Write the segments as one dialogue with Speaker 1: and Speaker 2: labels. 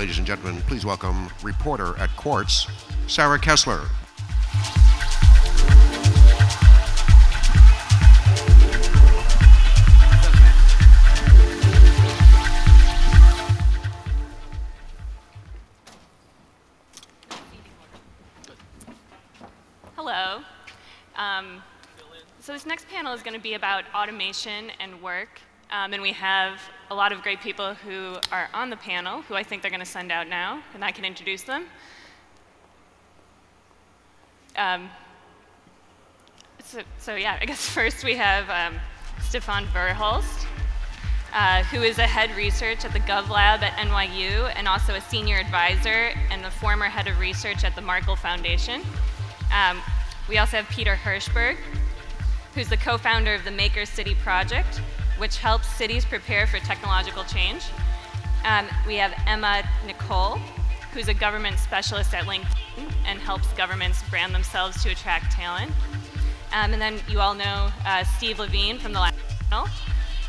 Speaker 1: Ladies and gentlemen, please welcome reporter at Quartz, Sarah Kessler.
Speaker 2: Hello. Um, so this next panel is going to be about automation and work. Um, and we have a lot of great people who are on the panel, who I think they're going to send out now, and I can introduce them. Um, so, so, yeah, I guess first we have um, Stefaan Verhulst, uh, who is a head research at the GovLab at NYU and also a senior advisor and the former head of research at the Markle Foundation. Um, we also have Peter Hirshberg, who's the co-founder of the Maker City Project, which helps cities prepare for technological change. Um, we have Emma Nicole, who's a government specialist at LinkedIn and helps governments brand themselves to attract talent. Um, and then you all know uh, Steve LeVine from the last panel,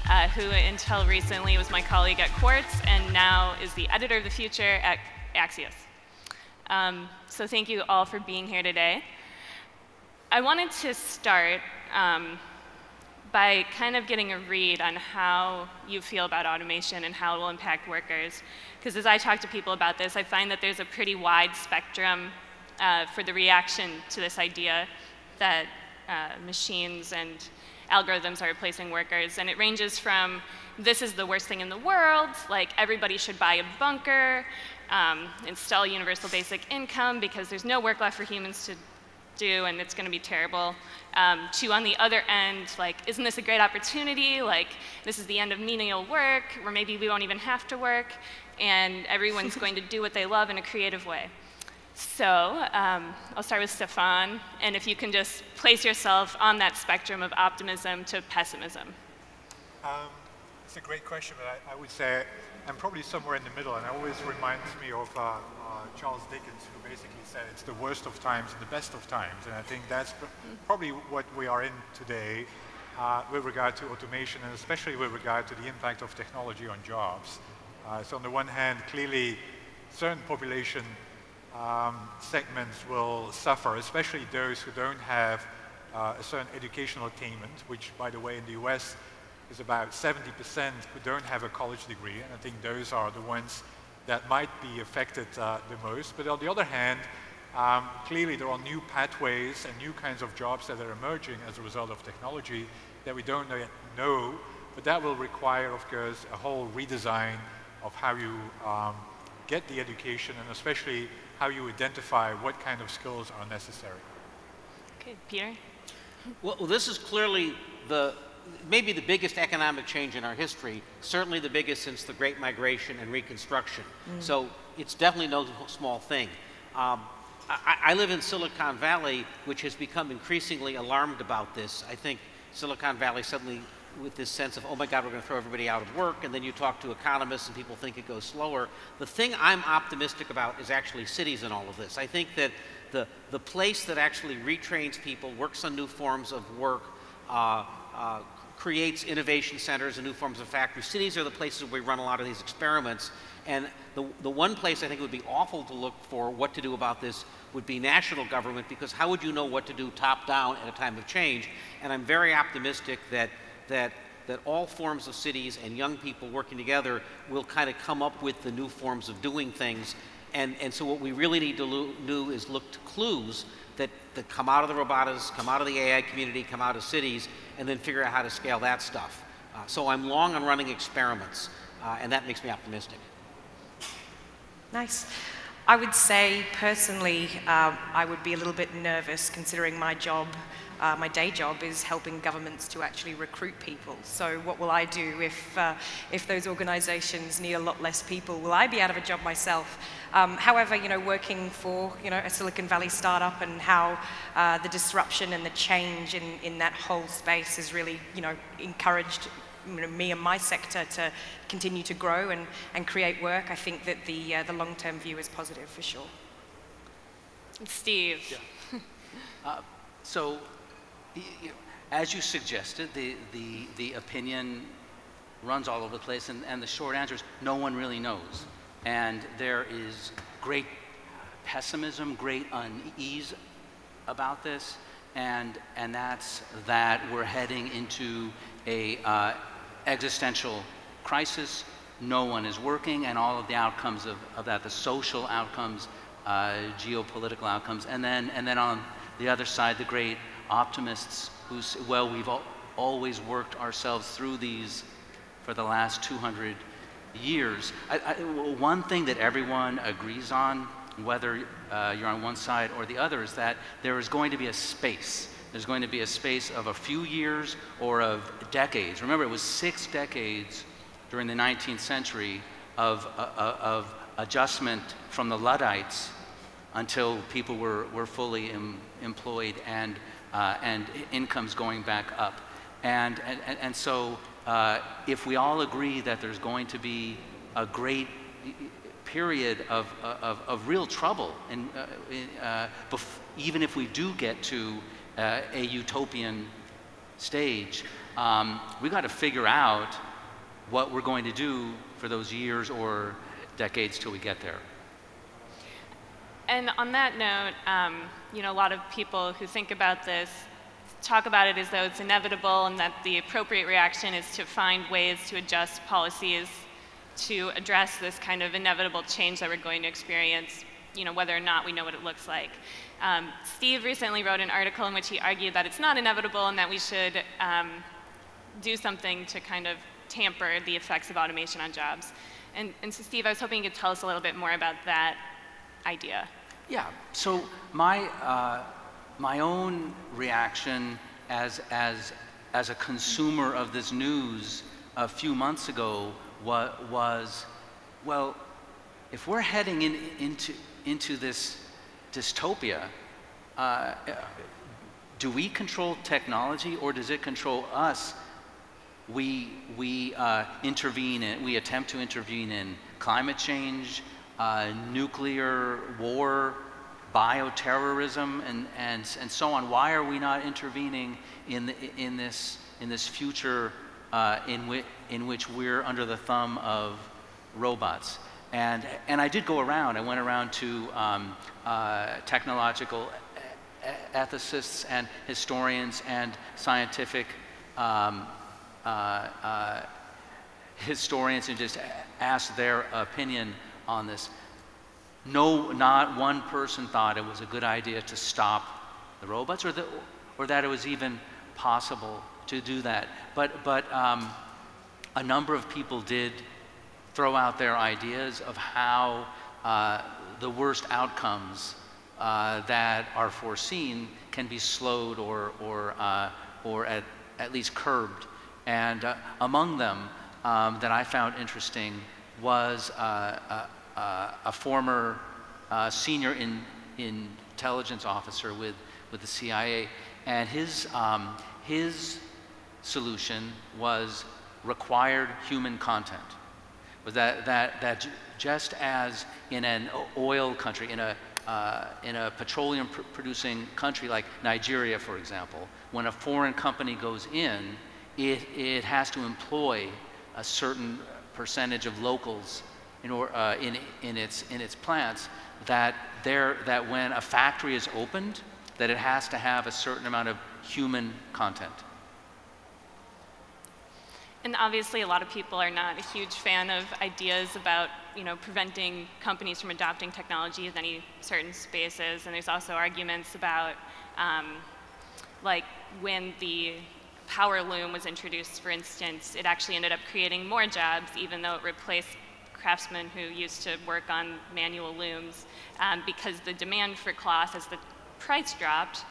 Speaker 2: uh, who until recently was my colleague at Quartz and now is the editor of the future at Axios. Um, so thank you all for being here today. I wanted to start um, by kind of getting a read on how you feel about automation and how it will impact workers. Because as I talk to people about this, I find that there's a pretty wide spectrum uh, for the reaction to this idea that uh, machines and algorithms are replacing workers. And it ranges from, this is the worst thing in the world, like everybody should buy a bunker, um, install universal basic income because there's no work left for humans to do and it's going to be terrible. Um, to on the other end, like, isn't this a great opportunity? Like, this is the end of menial work, or maybe we won't even have to work, and everyone's going to do what they love in a creative way. So um, I'll start with Stefaan, and if you can just place yourself on that spectrum of optimism to pessimism.
Speaker 3: Um, it's a great question, but I, I, would say I'm probably somewhere in the middle, and it always reminds me of uh, uh, Charles Dickens, who basically said it's the worst of times and the best of times, and I think that's probably what we are in today uh, with regard to automation, and especially with regard to the impact of technology on jobs. Uh, so on the one hand, clearly certain population um, segments will suffer, especially those who don't have uh, a certain educational attainment, which, by the way, in the US is about 70% who don't have a college degree, and I think those are the ones that might be affected uh, the most. But on the other hand, um, clearly there are new pathways and new kinds of jobs that are emerging as a result of technology that we don't yet know, but that will require, of course, a whole redesign of how you um, get the education and especially how you identify what kind of skills are necessary.
Speaker 2: Okay, Peter?
Speaker 4: Well, well, this is clearly the maybe the biggest economic change in our history, certainly the biggest since the Great Migration and Reconstruction. Mm. So it's definitely no small thing. Um, I, I, live in Silicon Valley, which has become increasingly alarmed about this. I think Silicon Valley suddenly with this sense of, oh my God, we're going to throw everybody out of work, and then you talk to economists and people think it goes slower. The thing I'm optimistic about is actually cities in all of this. I think that the, the place that actually retrains people, works on new forms of work, uh, uh, creates innovation centers and new forms of factories. Cities are the places where we run a lot of these experiments. And the, the one place I think it would be awful to look for what to do about this would be national government because how would you know what to do top down at a time of change? And I'm very optimistic that that, that all forms of cities and young people working together will kind of come up with the new forms of doing things. And, and so what we really need to do is look to clues that, that come out of the robotics, come out of the AI community, come out of cities, and then figure out how to scale that stuff. Uh, so I'm long on running experiments, uh, and that makes me optimistic.
Speaker 5: Nice. I would say personally, uh, I would be a little bit nervous considering my job uh, my day job is helping governments to actually recruit people. So what will I do if, uh, if those organizations need a lot less people? Will I be out of a job myself? Um, however, you know, working for you know, a Silicon Valley startup and how uh, the disruption and the change in, in that whole space has really you know, encouraged me and my sector to continue to grow and, and create work, I think that the, uh, the long-term view is positive for sure.
Speaker 2: Steve.
Speaker 6: Yeah. uh, so as you suggested, the, the, the opinion runs all over the place, and, and the short answer is no one really knows. And there is great pessimism, great unease about this, and, and that's that we're heading into a uh, existential crisis. No one is working, and all of the outcomes of, of that, the social outcomes, uh, geopolitical outcomes, and then, and then on the other side, the great optimists who say, well, we've al always worked ourselves through these for the last 200 years. I, I, one thing that everyone agrees on, whether uh, you're on one side or the other, is that there is going to be a space. There's going to be a space of a few years or of decades. Remember, it was six decades during the 19th century of, uh, uh, of adjustment from the Luddites until people were, were fully em, employed and, uh, and incomes going back up. And, and, and so uh, if we all agree that there's going to be a great period of, of, of real trouble, and uh, uh, even if we do get to uh, a utopian stage, um, we got to figure out what we're going to do for those years or decades till we get there.
Speaker 2: And on that note, um, you know, a lot of people who think about this talk about it as though it's inevitable and that the appropriate reaction is to find ways to adjust policies to address this kind of inevitable change that we're going to experience, you know, whether or not we know what it looks like. Um, Steve recently wrote an article in which he argued that it's not inevitable and that we should um, do something to kind of tamper the effects of automation on jobs. And, and so Steve, I was hoping you could tell us a little bit more about that idea.
Speaker 6: Yeah, so my, uh, my own reaction as, as, as a consumer of this news a few months ago was, was well, if we're heading in, into, into this dystopia, uh, do we control technology or does it control us? We, we uh, intervene, in, we attempt to intervene in climate change, uh, nuclear war, bioterrorism, and, and, and so on. Why are we not intervening in, the, in, this, in this future uh, in, wi in which we're under the thumb of robots? And, and I did go around. I went around to um, uh, technological ethicists and historians and scientific um, uh, uh, historians and just asked their opinion on this. No, not one person thought it was a good idea to stop the robots or, the, or that it was even possible to do that. But, but um, a number of people did throw out their ideas of how uh, the worst outcomes uh, that are foreseen can be slowed or, or, uh, or at, at least curbed. And uh, among them um, that I found interesting was uh, a former uh, senior in, intelligence officer with, with the CIA. And his, um, his solution was required human content. Was that, that, that just as in an oil country, in a, uh, in a petroleum pr producing country like Nigeria, for example, when a foreign company goes in, it, it has to employ a certain percentage of locals in, or, uh, in, in, its, in its plants that, there, that when a factory is opened, that it has to have a certain amount of human content.
Speaker 2: And obviously, a lot of people are not a huge fan of ideas about, you know, preventing companies from adopting technology in any certain spaces. And there's also arguments about, um, like, when the power loom was introduced, for instance, it actually ended up creating more jobs, even though it replaced craftsmen who used to work on manual looms um, because the demand for cloth as the price dropped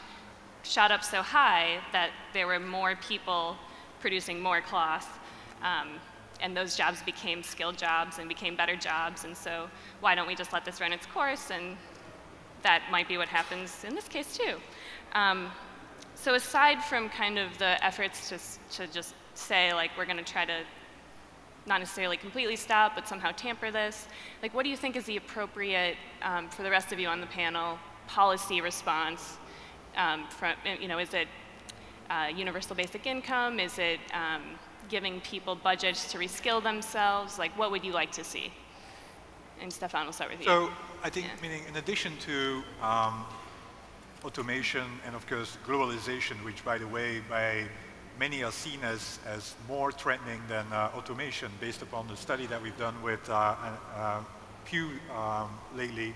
Speaker 2: shot up so high that there were more people producing more cloth um, and those jobs became skilled jobs and became better jobs and so why don't we just let this run its course and that might be what happens in this case too. Um, so aside from kind of the efforts to, to just say like we're going to try to not necessarily completely stop, but somehow tamper this? Like, what do you think is the appropriate, um, for the rest of you on the panel, policy response? Um, from, you know, is it uh, universal basic income? Is it um, giving people budgets to reskill themselves? Like, what would you like to see? and Stefaan, we'll start with you.
Speaker 3: So I think,
Speaker 2: Yeah.
Speaker 3: meaning in addition to um, automation and of course globalization, which by the way, by many are seen as, as more threatening than uh, automation based upon the study that we've done with uh, uh, Pew um, lately.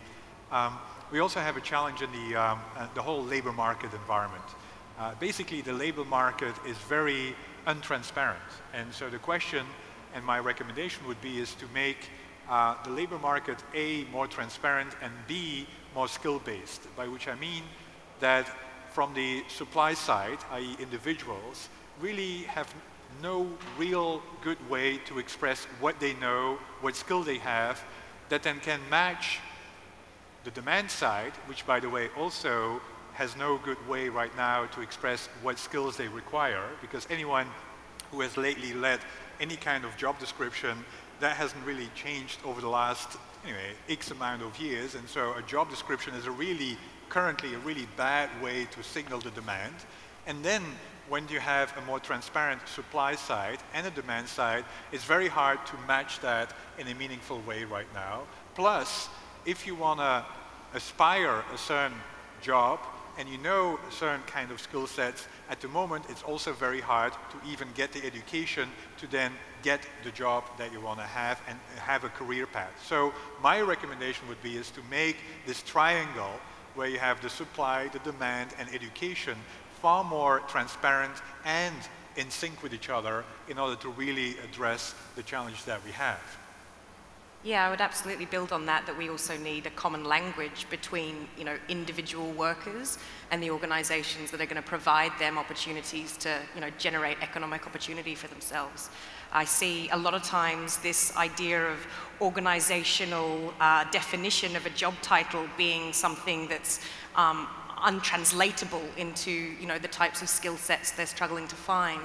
Speaker 3: Um, we also have a challenge in the, um, uh, the whole labor market environment. Uh, basically, the labor market is very untransparent. And so the question and my recommendation would be is to make the labor market A, more transparent, and B, more skill-based, by which I mean that from the supply side, i.e. individuals, really have no real good way to express what they know, what skill they have, that then can match the demand side, which by the way also has no good way right now to express what skills they require, because anyone who has lately led any kind of job description, that hasn't really changed over the last, anyway, X amount of years, and so a job description is a really, currently a really bad way to signal the demand. And then when you have a more transparent supply side and a demand side, it's very hard to match that in a meaningful way right now. Plus, if you want to aspire a certain job and you know certain kind of skill sets, at the moment it's also very hard to even get the education to then get the job that you want to have and have a career path. So my recommendation would be is to make this triangle where you have the supply, the demand, and education far more transparent and in sync with each other in order to really address the challenge that we have.
Speaker 5: Yeah, I would absolutely build on that, that we also need a common language between, you know, individual workers and the organizations that are going to provide them opportunities to, you know, generate economic opportunity for themselves. I see a lot of times this idea of organizational uh, definition of a job title being something that's um, untranslatable into, you know, the types of skill sets they're struggling to find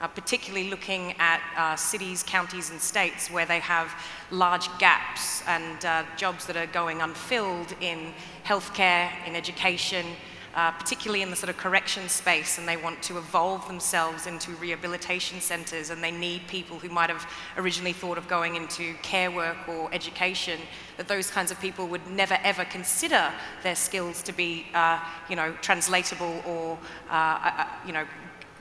Speaker 5: uh, particularly looking at uh, cities, counties and states where they have large gaps and uh, jobs that are going unfilled in healthcare, in education, uh, particularly in the sort of correction space, and they want to evolve themselves into rehabilitation centres, and they need people who might have originally thought of going into care work or education, that those kinds of people would never ever consider their skills to be, uh, you know, translatable or, uh, you know,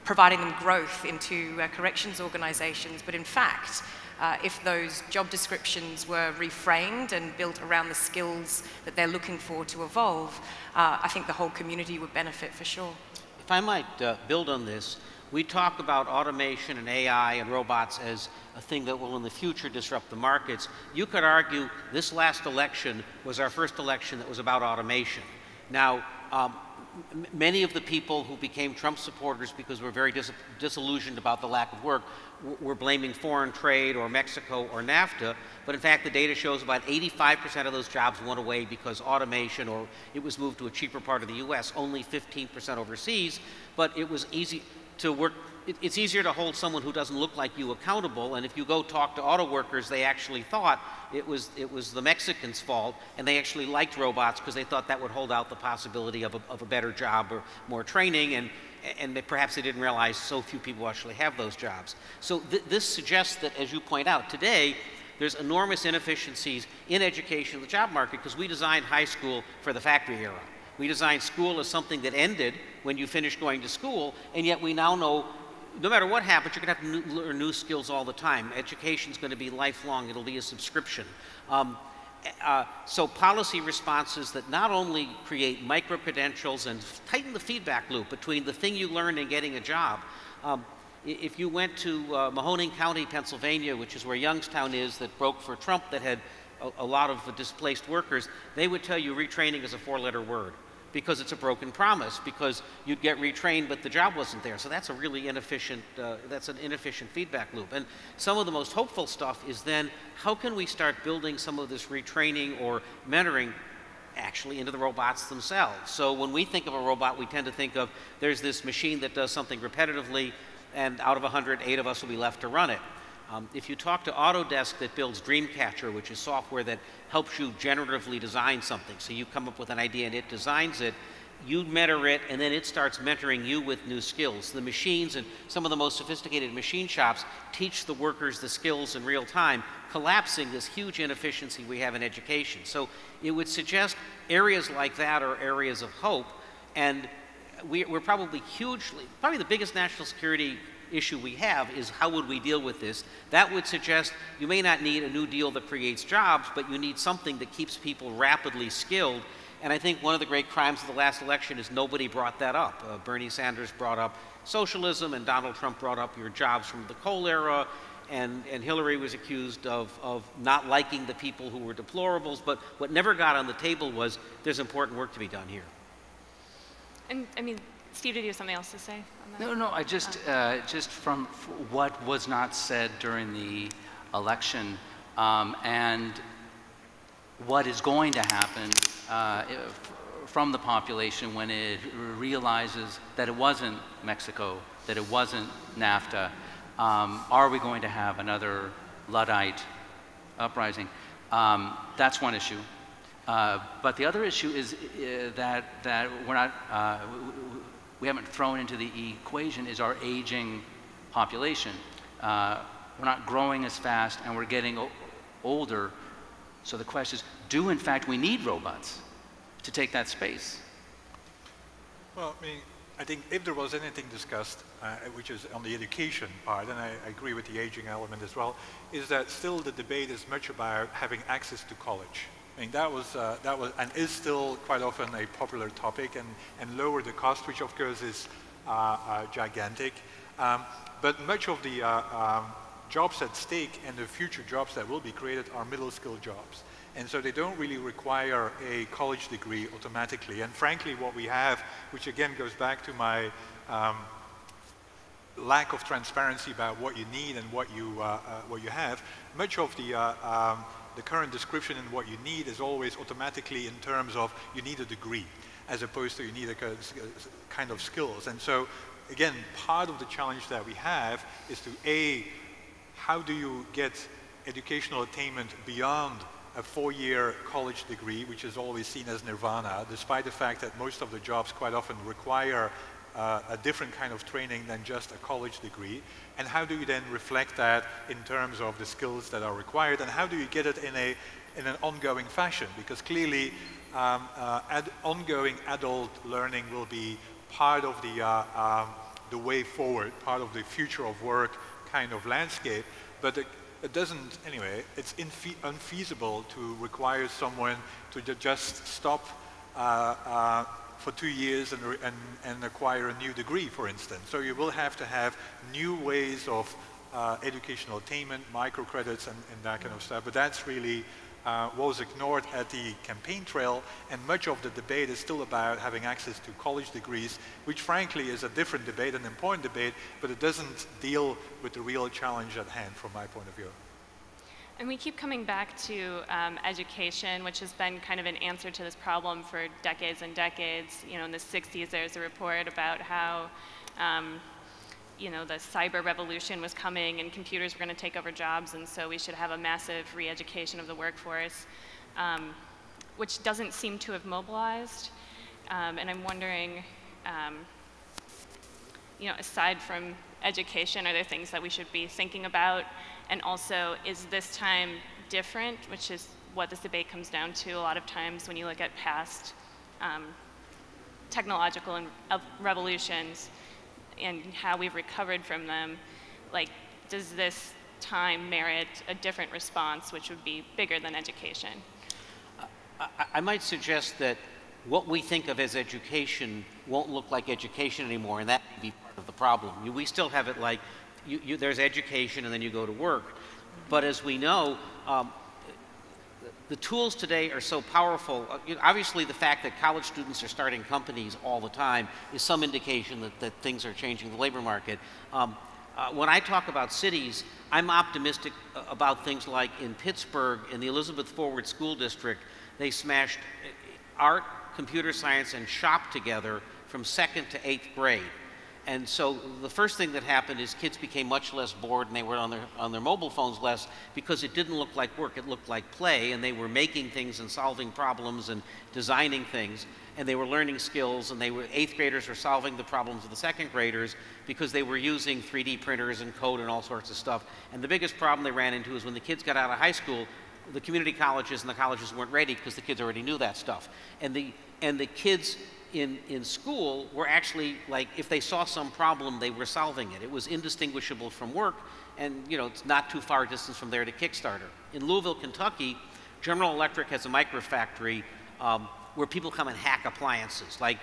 Speaker 5: providing them growth into uh, corrections organisations, but in fact, uh, if those job descriptions were reframed and built around the skills that they're looking for to evolve, uh, I think the whole community would benefit for sure.
Speaker 4: If I might uh, build on this, we talk about automation and AI and robots as a thing that will in the future disrupt the markets. You could argue this last election was our first election that was about automation. Now, um, many of the people who became Trump supporters because we're very dis disillusioned about the lack of work were blaming foreign trade or Mexico or NAFTA. But in fact, the data shows about 85% of those jobs went away because automation or it was moved to a cheaper part of the US, only 15% overseas. But it was easy to work it, it's easier to hold someone who doesn't look like you accountable. And if you go talk to auto workers, they actually thought it was, it was the Mexicans' fault, and they actually liked robots because they thought that would hold out the possibility of a, of a better job or more training. And, and they, perhaps they didn't realize so few people actually have those jobs. So th this suggests that, as you point out, today there's enormous inefficiencies in education, the job market, because we designed high school for the factory era. We designed school as something that ended when you finished going to school, and yet we now know no matter what happens, you're going to have to learn new skills all the time. Education is going to be lifelong. It'll be a subscription. Um, uh, so policy responses that not only create micro-credentials and tighten the feedback loop between the thing you learned and getting a job. Um, if you went to uh, Mahoning County, Pennsylvania, which is where Youngstown is, that broke for Trump, that had a, a lot of displaced workers, they would tell you retraining is a four-letter word because it's a broken promise, because you'd get retrained, but the job wasn't there. So that's a really inefficient, uh, that's an inefficient feedback loop. And some of the most hopeful stuff is then, how can we start building some of this retraining or mentoring actually into the robots themselves? So when we think of a robot, we tend to think of, there's this machine that does something repetitively, and out of 100, eight of us will be left to run it. Um, if you talk to Autodesk that builds Dreamcatcher, which is software that helps you generatively design something, so you come up with an idea and it designs it, you mentor it, and then it starts mentoring you with new skills. The machines and some of the most sophisticated machine shops teach the workers the skills in real time, collapsing this huge inefficiency we have in education. So it would suggest areas like that are areas of hope, and we, are probably hugely, probably the biggest national security issue we have is how would we deal with this? That would suggest you may not need a new deal that creates jobs, but you need something that keeps people rapidly skilled and I think one of the great crimes of the last election is nobody brought that up. Uh, Bernie Sanders brought up socialism, and Donald Trump brought up your jobs from the coal era, and, and Hillary was accused of, of not liking the people who were deplorables. But what never got on the table was there's important work to be done here.
Speaker 2: And I mean, Steve, did you have something else to say?
Speaker 6: No, no, I just, uh, just from what was not said during the election, um, and what is going to happen uh, from the population when it realizes that it wasn't Mexico, that it wasn't NAFTA. Um, are we going to have another Luddite uprising? Um, that's one issue. Uh, but the other issue is uh, that, that we're not, uh, we haven't thrown into the equation is our aging population. Uh, we're not growing as fast and we're getting older so the question is, do in fact we need robots to take that space?
Speaker 3: Well, I mean, I think if there was anything discussed, uh, which is on the education part, and I, I, agree with the aging element as well, is that still the debate is much about having access to college. I mean, that was, uh, that was and is still quite often a popular topic, and, and lower the cost, which of course is uh, uh gigantic. Um, but much of the uh, um, jobs at stake and the future jobs that will be created are middle skill jobs. And so they don't really require a college degree automatically. And frankly, what we have, which again goes back to my um, lack of transparency about what you need and what you, uh, uh, what you have, much of the, um, the current description and what you need is always automatically in terms of you need a degree as opposed to you need a kind of skills. And so again, part of the challenge that we have is to A, how do you get educational attainment beyond a four-year college degree, which is always seen as nirvana, despite the fact that most of the jobs quite often require uh, a different kind of training than just a college degree. And how do you then reflect that in terms of the skills that are required? And how do you get it in, a, in an ongoing fashion? Because clearly, um, uh, ad ongoing adult learning will be part of the, uh, um, the way forward, part of the future of work kind of landscape, but it, it doesn't, anyway, it's unfeasible to require someone to just stop uh, uh, for two years and, and, and, acquire a new degree, for instance. So you will have to have new ways of uh, educational attainment, microcredits, and, and that kind of stuff. But that's really uh, was ignored at the campaign trail, and much of the debate is still about having access to college degrees, which frankly is a different debate, an important debate, but it doesn't deal with the real challenge at hand from my point of view.
Speaker 2: And we keep coming back to um, education, which has been kind of an answer to this problem for decades and decades. You know, in the 60s, there was a report about how um, you know, the cyber revolution was coming and computers were going to take over jobs, and so we should have a massive re-education of the workforce, um, which doesn't seem to have mobilized. Um, and I'm wondering, um, you know, aside from education, are there things that we should be thinking about? And also, is this time different, which is what this debate comes down to a lot of times when you look at past um, technological revolutions, and how we've recovered from them, like, does this time merit a different response, which would be bigger than education?
Speaker 4: I, I might suggest that what we think of as education won't look like education anymore, and that may be part of the problem. We still have it like you, you, there's education and then you go to work. But as we know, um, the tools today are so powerful. Uh, obviously, the fact that college students are starting companies all the time is some indication that, that things are changing the labor market. Um, uh, when I talk about cities, I'm optimistic uh, about things like in Pittsburgh, in the Elizabeth Forward School District, they smashed uh, art, computer science, and shop together from second to eighth grade. And so the first thing that happened is kids became much less bored and they were on their, on their mobile phones less because it didn't look like work, it looked like play, and they were making things and solving problems and designing things. and they were learning skills, and they were eighth graders were solving the problems of the second graders because they were using 3D printers and code and all sorts of stuff. And the biggest problem they ran into is when the kids got out of high school, the community colleges and the colleges weren't ready because the kids already knew that stuff. And the and the kids in, in school were actually like if they saw some problem they were solving it. It was indistinguishable from work and you know it's not too far distance from there to kickstarter. In louisville kentucky general electric has a microfactory um, where people come and hack appliances. Like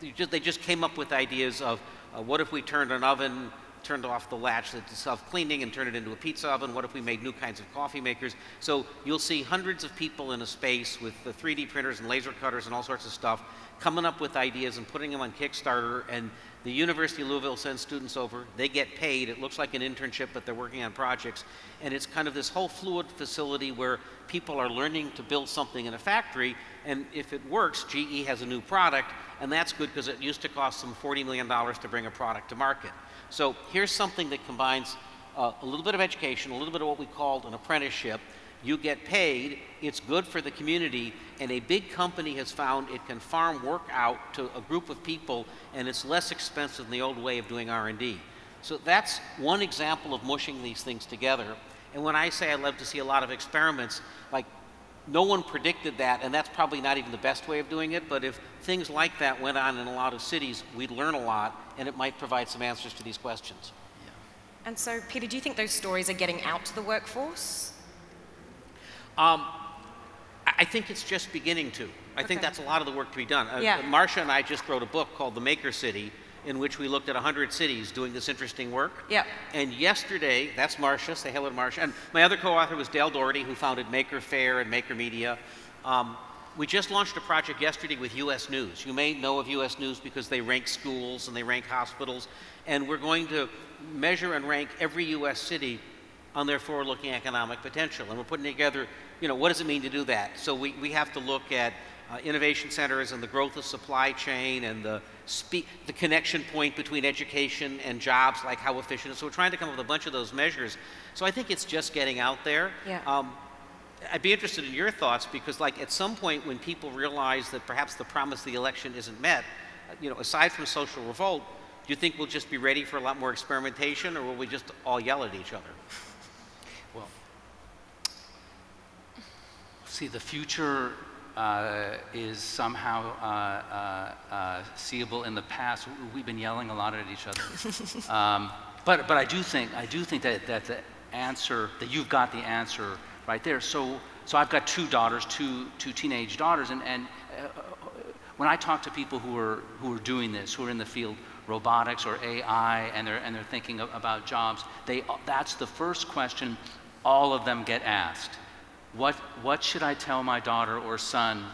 Speaker 4: they just, they just came up with ideas of uh, what if we turned an oven turned off the latch that's self-cleaning and turned it into a pizza oven? What if we made new kinds of coffee makers? So you'll see hundreds of people in a space with the 3D printers and laser cutters and all sorts of stuff coming up with ideas and putting them on Kickstarter and the University of Louisville sends students over. They get paid. It looks like an internship, but they're working on projects. And it's kind of this whole fluid facility where people are learning to build something in a factory. And if it works, GE has a new product. And that's good because it used to cost them $40 million to bring a product to market. So here's something that combines uh, a little bit of education, a little bit of what we called an apprenticeship. You get paid, it's good for the community, and a big company has found it can farm work out to a group of people, and it's less expensive than the old way of doing R&D. So that's one example of mushing these things together. And when I say I love to see a lot of experiments, like no one predicted that, and that's probably not even the best way of doing it, but if things like that went on in a lot of cities, we'd learn a lot, and it might provide some answers to these questions.
Speaker 5: And so, Peter, do you think those stories are getting out to the workforce?
Speaker 4: Um, I think it's just beginning to. I okay. think that's a lot of the work to be done. Uh,
Speaker 5: yeah.
Speaker 4: Marcia and I just wrote a book called The Maker City, in which we looked at 100 cities doing this interesting work.
Speaker 5: Yeah.
Speaker 4: And yesterday, that's Marcia, say hello to Marcia. And my other co-author was Dale Dougherty, who founded Maker Faire and Maker Media. Um, we just launched a project yesterday with U.S. News. You may know of U.S. News because they rank schools and they rank hospitals. And we're going to measure and rank every U.S. city on their forward-looking economic potential. And we're putting together, you know, what does it mean to do that? So we, we have to look at uh, innovation centers and the growth of supply chain and the, the connection point between education and jobs, like how efficient. So we're trying to come up with a bunch of those measures. So I think it's just getting out there.
Speaker 5: Yeah.
Speaker 4: Um, I'd be interested in your thoughts because, like, at some point when people realize that perhaps the promise of the election isn't met, you know, aside from social revolt, do you think we'll just be ready for a lot more experimentation, or will we just all yell at each other?
Speaker 6: Well, see, the future uh, is somehow uh, uh, uh, seeable in the past. We've been yelling a lot at each other. um, but, but I do think, I do think that, that the answer, that you've got the answer right there. So, so I've got two daughters, two, two teenage daughters, and, and uh, when I talk to people who are, who are doing this, who are in the field, robotics or AI, and they're, and they're thinking about jobs, they, that's the first question all of them get asked. What, what should I tell my daughter or son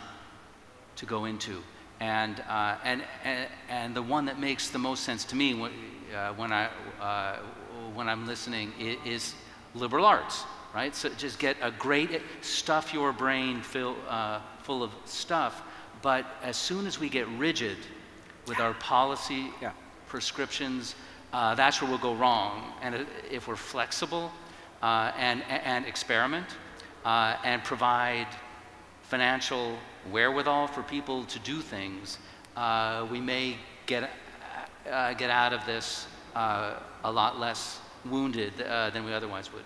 Speaker 6: to go into? And, uh, and, and, and, the one that makes the most sense to me when, uh, when, I, uh, when I'm listening is, is, liberal arts, right? So just get a great, stuff your brain fill, uh, full of stuff. But as soon as we get rigid with our policy yeah. prescriptions, uh, that's where we'll go wrong. And if we're flexible uh, and, and experiment, uh, and provide financial wherewithal for people to do things, uh, we may get, uh, get out of this uh, a lot less wounded uh, than we otherwise would.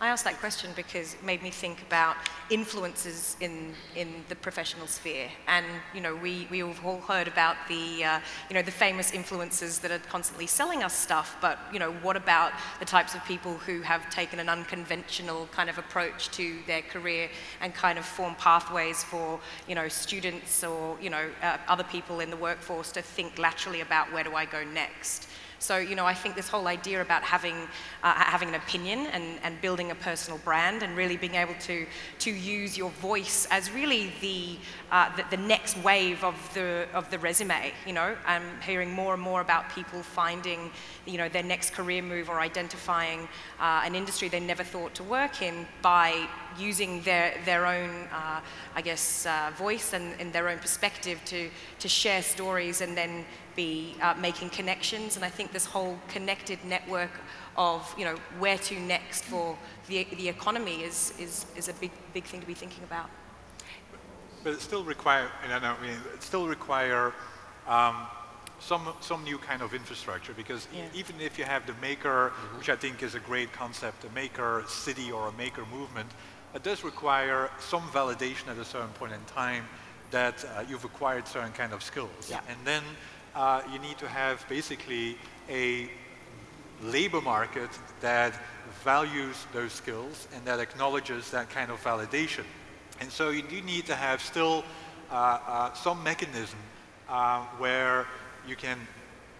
Speaker 5: I asked that question because it made me think about influences in, in the professional sphere. And, you know, we, we have all heard about the, uh, you know, the famous influencers that are constantly selling us stuff, but, you know, what about the types of people who have taken an unconventional kind of approach to their career and kind of form pathways for, you know, students or, you know, uh, other people in the workforce to think laterally about where do I go next? So, you know, I think this whole idea about having, uh, having an opinion and, and building a personal brand and really being able to, to use your voice as really the, uh, the, the, next wave of the, of the resume, you know. I'm hearing more and more about people finding, you know, their next career move or identifying uh, an industry they never thought to work in by using their, their own, uh, I guess, uh, voice and, and their own perspective to, to share stories and then be uh, making connections. And I think this whole connected network of, you know, where to next for the, the economy is, is, is a big, big thing to be thinking about.
Speaker 3: but it still require, and I mean, it still require um, some some new kind of infrastructure because
Speaker 5: Yeah.
Speaker 3: e- even if you have the maker, which I think is a great concept, a maker city or a maker movement, it does require some validation at a certain point in time that uh, you've acquired certain kind of skills,
Speaker 4: Yeah.
Speaker 3: and then uh, you need to have basically a labor market that values those skills and that acknowledges that kind of validation. And so you do need to have still uh, uh, some mechanism uh, where you can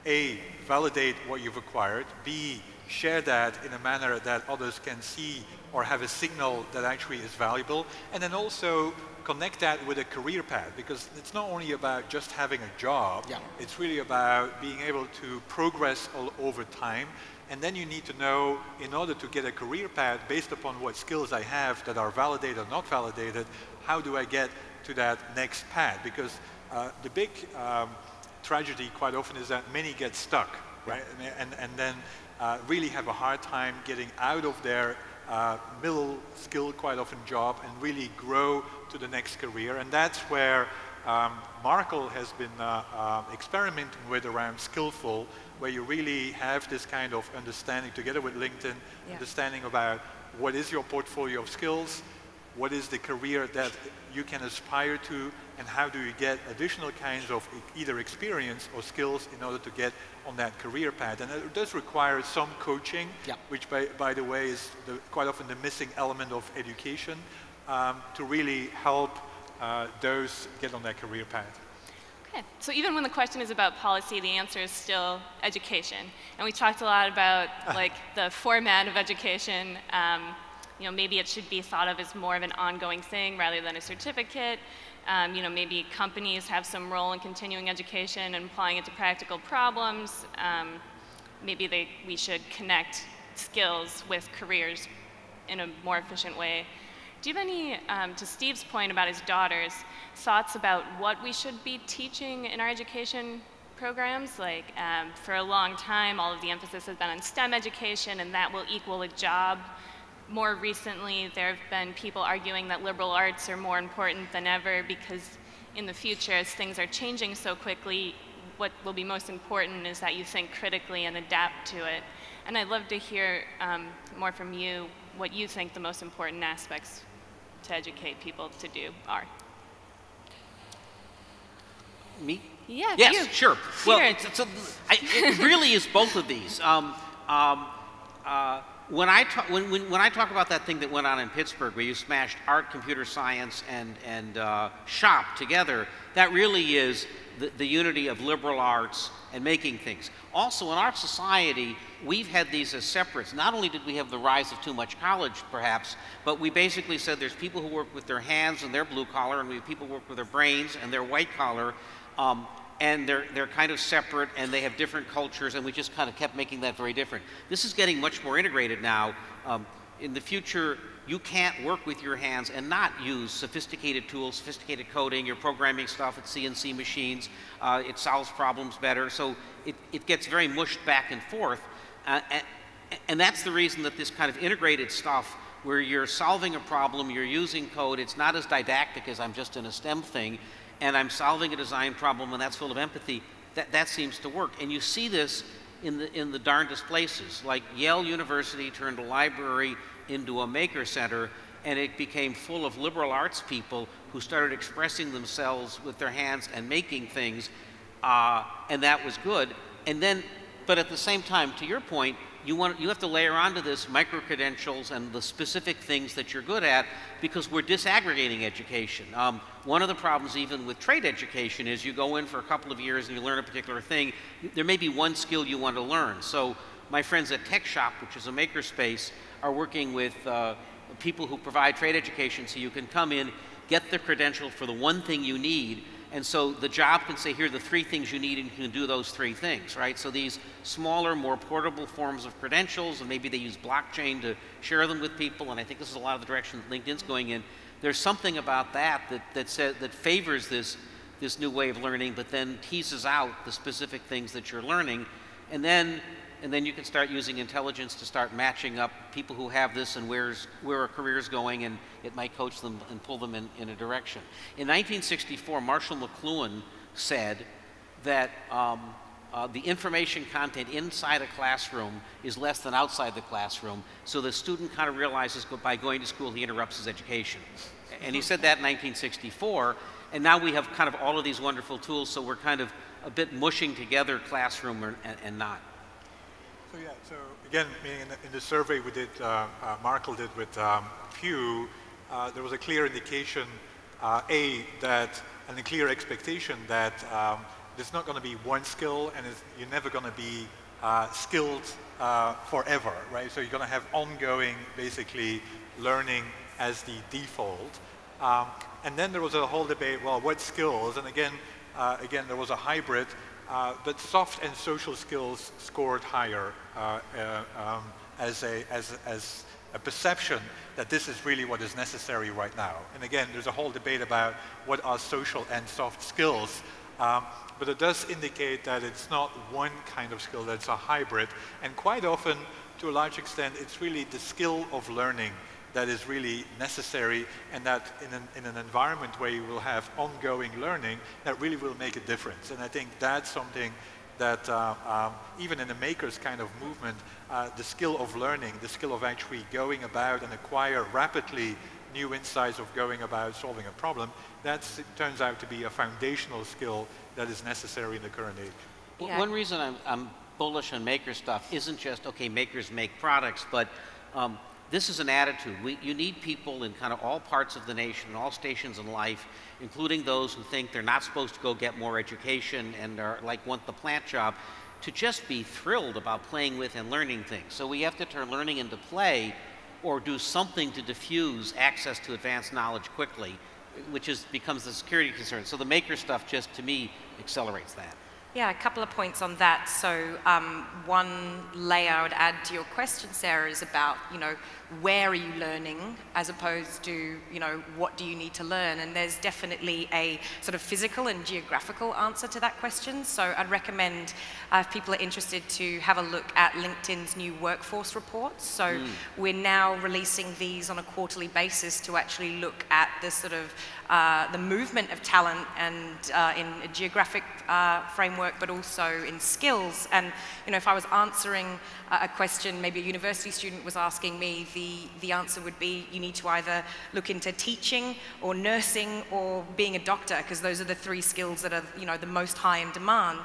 Speaker 3: A, validate what you've acquired, B, share that in a manner that others can see or have a signal that actually is valuable, and then also connect that with a career path because it's not only about just having a job,
Speaker 4: Yeah.
Speaker 3: it's really about being able to progress all over time. And then you need to know, in order to get a career path based upon what skills I have that are validated or not validated, how do I get to that next path? Because uh, the big um, tragedy quite often is that many get stuck, right? And, and, and then uh, really have a hard time getting out of their uh, middle skill, quite often job, and really grow to the next career. And that's where um, Markle has been uh, uh, experimenting with around Skillful, where you really have this kind of understanding together with LinkedIn,
Speaker 5: Yeah.
Speaker 3: understanding about what is your portfolio of skills, what is the career that you can aspire to, and how do you get additional kinds of e- either experience or skills in order to get on that career path. And it does require some coaching,
Speaker 4: Yeah.
Speaker 3: which by, by the way is the, quite often the missing element of education um, to really help uh, those get on that career path.
Speaker 2: Okay, so even when the question is about policy, the answer is still education. And we talked a lot about like the format of education. Um, you know, maybe it should be thought of as more of an ongoing thing rather than a certificate. Um, you know, maybe companies have some role in continuing education and applying it to practical problems. Um, maybe they, we should connect skills with careers in a more efficient way. Do you have any, um, to Steve's point about his daughters, thoughts about what we should be teaching in our education programs? Like, um, for a long time, all of the emphasis has been on STEM education, and that will equal a job. More recently, there have been people arguing that liberal arts are more important than ever because in the future, as things are changing so quickly, what will be most important is that you think critically and adapt to it. And I'd love to hear um, more from you what you think the most important aspects to educate people to do are.
Speaker 4: Me?
Speaker 2: Yeah,
Speaker 4: Yes,
Speaker 2: you.
Speaker 4: sure. Well,
Speaker 2: Peter.
Speaker 4: it's, it's a, I, it really is both of these. Um, um, uh, when I talk when, when, when I talk about that thing that went on in Pittsburgh, where you smashed art, computer science, and and uh, shop together, that really is the, the unity of liberal arts and making things. Also, in our society, we've had these as separates. Not only did we have the rise of too much college, perhaps, but we basically said there's people who work with their hands and their blue collar, and we have people who work with their brains and their white collar. Um, and they're, they're kind of separate and they have different cultures, and we just kind of kept making that very different. This is getting much more integrated now. Um, in the future, you can't work with your hands and not use sophisticated tools, sophisticated coding, you're programming stuff at CNC machines, uh, it solves problems better. So it, it gets very mushed back and forth. Uh, and, and that's the reason that this kind of integrated stuff where you're solving a problem, you're using code, it's not as didactic as I'm just in a STEM thing, and I'm solving a design problem and that's full of empathy, that, that seems to work. And you see this in the, in the darndest places, like Yale University turned a library into a maker center and it became full of liberal arts people who started expressing themselves with their hands and making things, uh, and that was good. And then, but at the same time, to your point, you, want, you have to layer onto this micro credentials and the specific things that you're good at because we're disaggregating education. Um, one of the problems, even with trade education, is you go in for a couple of years and you learn a particular thing. There may be one skill you want to learn. So, my friends at Tech Shop, which is a makerspace, are working with uh, people who provide trade education so you can come in, get the credential for the one thing you need, and so the job can say, here are the three things you need, and you can do those three things, right? So these smaller, more portable forms of credentials, and maybe they use blockchain to share them with people, and I think this is a lot of the direction LinkedIn's going in. There's something about that that, that, says, that favors this, this new way of learning, but then teases out the specific things that you're learning. And then and then you can start using intelligence to start matching up people who have this and where's, where a career is going, and it might coach them and pull them in, in a direction. In 1964, Marshall McLuhan said that um, uh, the information content inside a classroom is less than outside the classroom, so the student kind of realizes by going to school he interrupts his education. And he said that in 1964, and now we have kind of all of these wonderful tools, so we're kind of a bit mushing together classroom and, and, not.
Speaker 3: So yeah, so again, in the, in the survey we did, uh, uh, Markle did with um, Pew, uh, there was a clear indication, uh, A, that, and a clear expectation that um, there's not going to be one skill and you're never going to be uh, skilled uh, forever, right? So you're going to have ongoing, basically, learning as the default. Um, and then there was a whole debate, well, what skills? And again, uh, again, there was a hybrid, uh, but soft and social skills scored higher uh, uh, um, as, a, as, as a perception that this is really what is necessary right now. And again, there's a whole debate about what are social and soft skills. Um, but it does indicate that it's not one kind of skill, that it's a hybrid. And quite often, to a large extent, it's really the skill of learning that is really necessary and that in an, in an environment where you will have ongoing learning, that really will make a difference. And I think that's something that uh, um, even in the makers kind of movement, uh, the skill of learning, the skill of actually going about and acquire rapidly new insights of going about solving a problem, that turns out to be a foundational skill that is necessary in the current age.
Speaker 4: Yeah. One reason I'm, I'm, bullish on maker stuff isn't just, okay, makers make products, but um, this is an attitude. We, you need people in kind of all parts of the nation, all stations in life, including those who think they're not supposed to go get more education and are like want the plant job, to just be thrilled about playing with and learning things. So we have to turn learning into play or do something to diffuse access to advanced knowledge quickly, which is, becomes the security concern. So the maker stuff just, to me, accelerates that.
Speaker 5: Yeah, a couple of points on that. So um, one layer I would add to your question, Sarah, is about, you know, where are you learning as opposed to, you know, what do you need to learn? And there's definitely a sort of physical and geographical answer to that question. So I'd recommend uh, if people are interested to have a look at LinkedIn's new workforce reports. So mm. we're now releasing these on a quarterly basis to actually look at the sort of uh, the movement of talent and uh, in a geographic uh, framework, but also in skills. And you know, if I was answering a question, maybe a university student was asking me, the, the answer would be you need to either look into teaching or nursing or being a doctor, because those are the three skills that are you know, the most high in demand.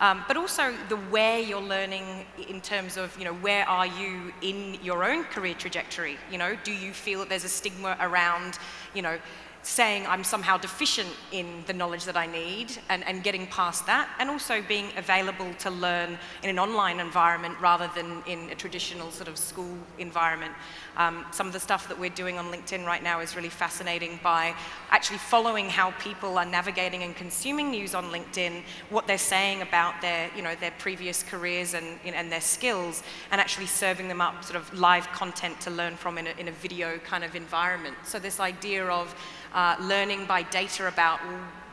Speaker 5: Um, but also the where you're learning in terms of, you know, where are you in your own career trajectory? You know, do you feel that there's a stigma around, you know, saying I'm somehow deficient in the knowledge that I need and, and getting past that, and also being available to learn in an online environment rather than in a traditional sort of school environment. Um, some of the stuff that we're doing on LinkedIn right now is really fascinating by actually following how people are navigating and consuming news on LinkedIn, what they're saying about their, you know, their previous careers and, and their skills, and actually serving them up sort of live content to learn from in a, in a video kind of environment. So this idea of uh, learning by data about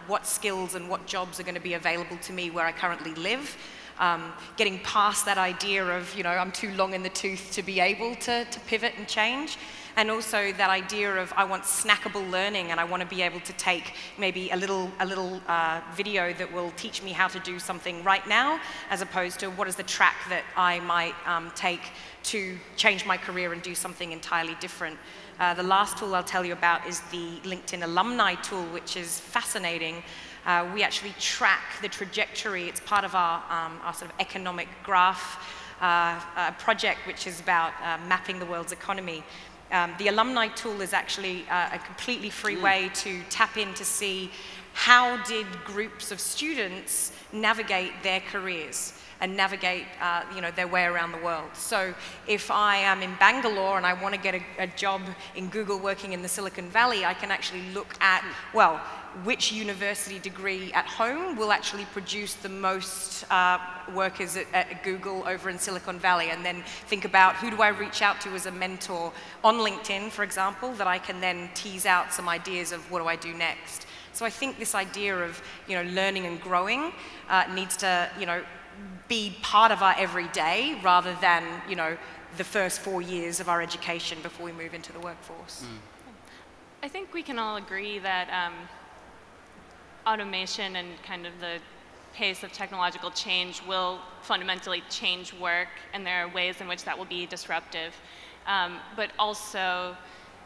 Speaker 5: what skills and what jobs are going to be available to me where I currently live. Um, getting past that idea of, you know, I'm too long in the tooth to be able to, to pivot and change. And also that idea of I want snackable learning and I want to be able to take maybe a little, a little uh, video that will teach me how to do something right now, as opposed to what is the track that I might um, take to change my career and do something entirely different. Uh, the last tool I'll tell you about is the LinkedIn alumni tool, which is fascinating. Uh, we actually track the trajectory. It's part of our, um, our sort of economic graph uh, uh project, which is about uh, mapping the world's economy. Um, the alumni tool is actually uh, a completely free mm. way to tap in to see how did groups of students navigate their careers and navigate uh, you know, their way around the world. So if I am in Bangalore and I want to get a, a, job in Google working in the Silicon Valley, I can actually look at, well, which university degree at home will actually produce the most uh, workers at, at, Google over in Silicon Valley, and then think about who do I reach out to as a mentor on LinkedIn, for example, that I can then tease out some ideas of what do I do next. So I think this idea of you know learning and growing uh, needs to you know be part of our everyday rather than, you know, the first four years of our education before we move into the workforce. Mm.
Speaker 2: I think we can all agree that um, automation and kind of the pace of technological change will fundamentally change work, and there are ways in which that will be disruptive. Um, but also,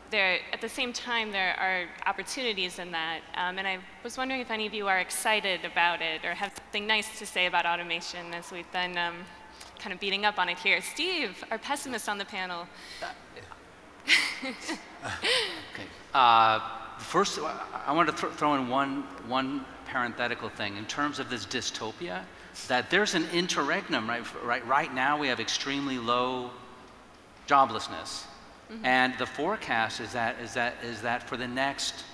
Speaker 2: there, at the same time, there are opportunities in that. Um, and I was wondering if any of you are excited about it or have something nice to say about automation as we've been um, kind of beating up on it here. Steve, our pessimist on the panel.
Speaker 6: okay. Uh, first, I want to th throw in one, one parenthetical thing in terms of this dystopia, that there's an interregnum, right? Right, right now we have extremely low joblessness. Mm -hmm. And the forecast is that, is, that, is that for the next,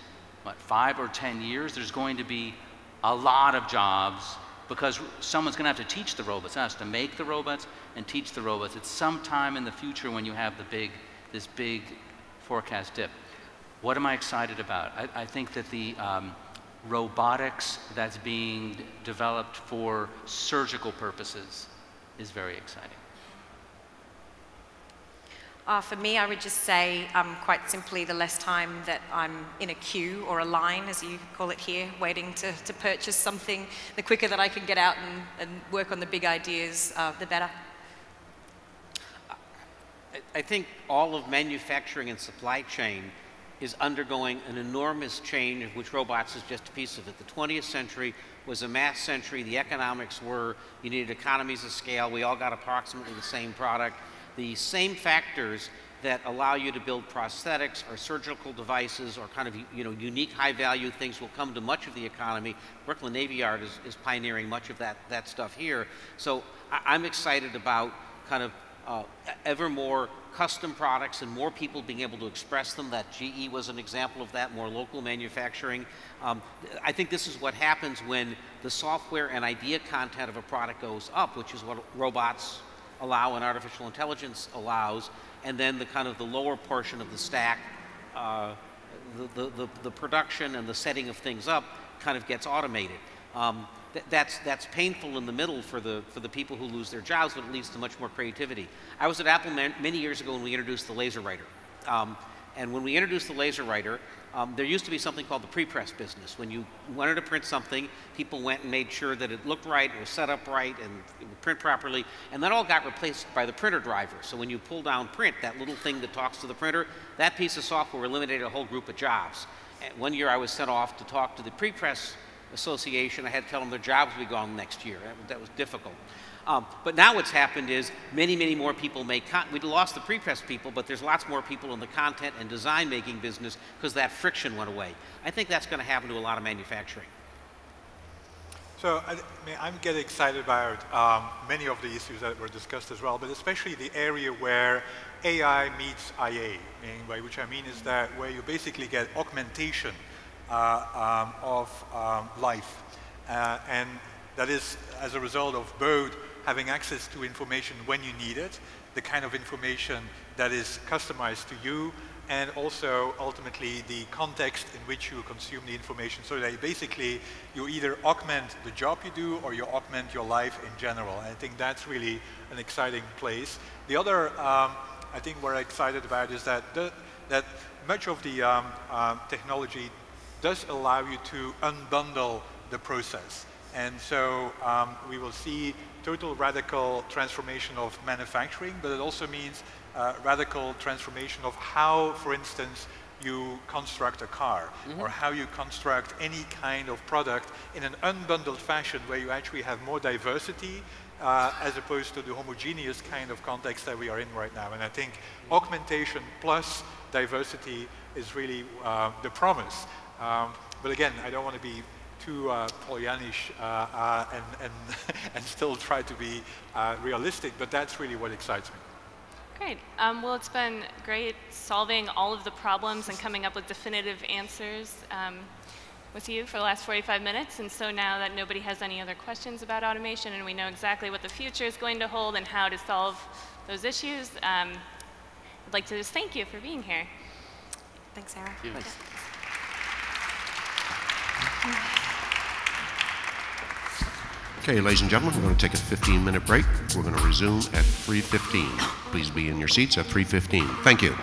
Speaker 6: what, five or 10 years, there's going to be a lot of jobs because someone's going to have to teach the robots, us, to make the robots and teach the robots. It's sometime in the future when you have the big, this big forecast dip. What am I excited about? I, I think that the, um, robotics that's being developed for surgical purposes is very exciting.
Speaker 5: Uh, for me, I would just say, um, quite simply, the less time that I'm in a queue or a line, as you call it here, waiting to, to purchase something, the quicker that I can get out and, and work on the big ideas, uh, the better.
Speaker 4: I think all of manufacturing and supply chain is undergoing an enormous change, of which robots is just a piece of it. The 20th century was a mass century. The economics were you needed economies of scale. We all got approximately the same product. The same factors that allow you to build prosthetics or surgical devices or kind of you know unique high value things will come to much of the economy. Brooklyn Navy Yard is, is pioneering much of that, that stuff here. So I, am excited about kind of uh, ever more custom products and more people being able to express them. That GE was an example of that, more local manufacturing. Um, I think this is what happens when the software and idea content of a product goes up, which is what robots allow and artificial intelligence allows, and then the kind of the lower portion of the stack, uh, the, the, the, the, production and the setting of things up kind of gets automated. Um, that's, that's painful in the middle for the, for the people who lose their jobs, but it leads to much more creativity. I was at Apple many years ago when we introduced the LaserWriter. Um, and when we introduced the LaserWriter, um, there used to be something called the pre-press business. When you wanted to print something, people went and made sure that it looked right, it was set up right, and it would print properly. And that all got replaced by the printer driver. So when you pull down print, that little thing that talks to the printer, that piece of software eliminated a whole group of jobs. And one year I was sent off to talk to the pre-press association. I had to tell them their jobs would be gone next year. That, that was difficult. Um, but now what's happened is many, many more people make, content. we lost the pre-press people, but there's lots more people in the content and design making business because that friction went away. I think that's going to happen to a lot of manufacturing.
Speaker 3: So I, mean, I'm getting excited about um, many of the issues that were discussed as well, but especially the area where AI meets IA, by which I mean is that where you basically get augmentation uh, um, of um, life. Uh, and that is as a result of both having access to information when you need it, the kind of information that is customized to you, and also ultimately the context in which you consume the information so that basically you either augment the job you do or you augment your life in general. And I think that's really an exciting place. The other um, I think we're excited about is that, the, that much of the um, uh, technology does allow you to unbundle the process. And so um, we will see total radical transformation of manufacturing, but it also means uh, radical transformation of how, for instance, you construct a car mm -hmm. or how you construct any kind of product in an unbundled fashion where you actually have more diversity uh, as opposed to the homogeneous kind of context that we are in right now. And I think augmentation plus diversity is really uh, the promise. Um, but again, I don't want to be too uh, Pollyannish uh, uh, and, and, and still try to be uh, realistic, but that's really what excites me.
Speaker 2: Great. Um, well, it's been great solving all of the problems and coming up with definitive answers um, with you for the last 45 minutes. And so now that nobody has any other questions about automation and we know exactly what the future is going to hold and how to solve those issues, um, I'd like to just thank you for being here.
Speaker 5: Thanks, Sarah.
Speaker 4: Thanks.
Speaker 1: Okay, ladies and gentlemen, we're going to take a 15-minute break. We're going to resume at 3.15. Please be in your seats at 3.15. Thank you.